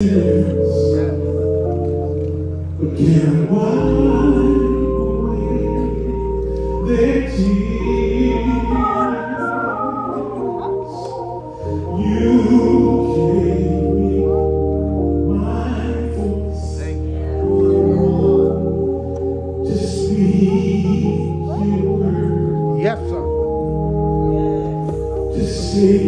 Again, why their tears? You gave me my voice to speak your word. Yes, sir. To.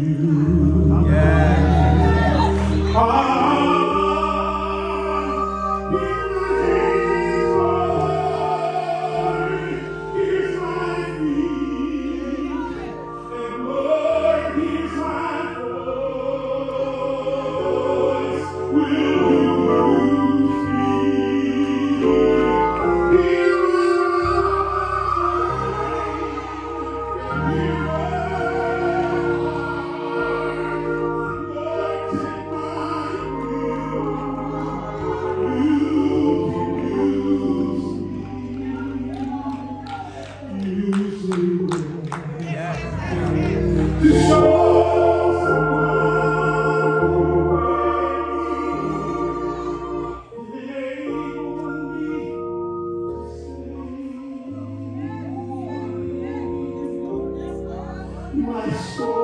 my soul.